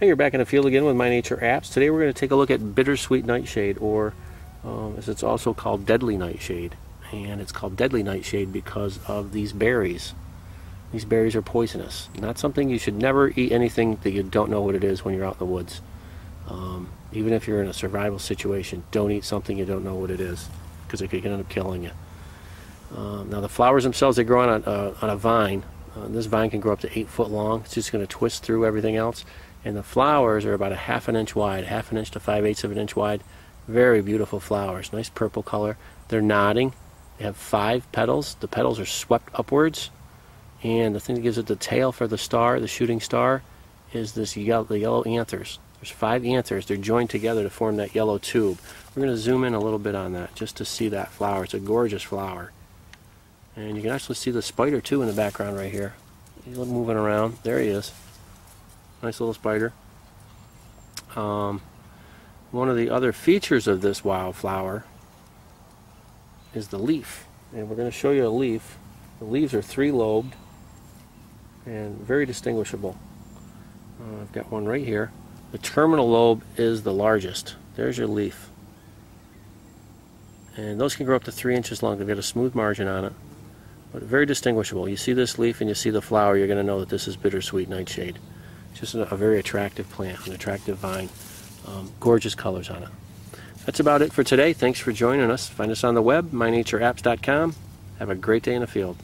Hey, you're back in the field again with My Nature Apps. Today we're going to take a look at bittersweet nightshade, or um, as it's also called, deadly nightshade. And it's called deadly nightshade because of these berries. These berries are poisonous. Not something you should never eat anything that you don't know what it is when you're out in the woods. Um, even if you're in a survival situation, don't eat something you don't know what it is because it could end up killing you. Um, now the flowers themselves, they grow on a, uh, on a vine. Uh, this vine can grow up to eight foot long. It's just going to twist through everything else and the flowers are about a half an inch wide, half an inch to five eighths of an inch wide. Very beautiful flowers, nice purple color. They're nodding. They have five petals. The petals are swept upwards, and the thing that gives it the tail for the star, the shooting star, is this yellow, the yellow anthers. There's five anthers. They're joined together to form that yellow tube. We're going to zoom in a little bit on that just to see that flower. It's a gorgeous flower. And you can actually see the spider too in the background right here. He's moving around. There he is. Nice little spider. Um, one of the other features of this wildflower is the leaf. And we're going to show you a leaf. The leaves are three-lobed and very distinguishable. Uh, I've got one right here. The terminal lobe is the largest. There's your leaf. And those can grow up to three inches long. They've got a smooth margin on it. But very distinguishable. You see this leaf and you see the flower, you're going to know that this is bittersweet nightshade just a, very attractive plant, an attractive vine. Um, gorgeous colors on it. That's about it for today. Thanks for joining us. Find us on the web, mynatureapps.com. Have a great day in the field.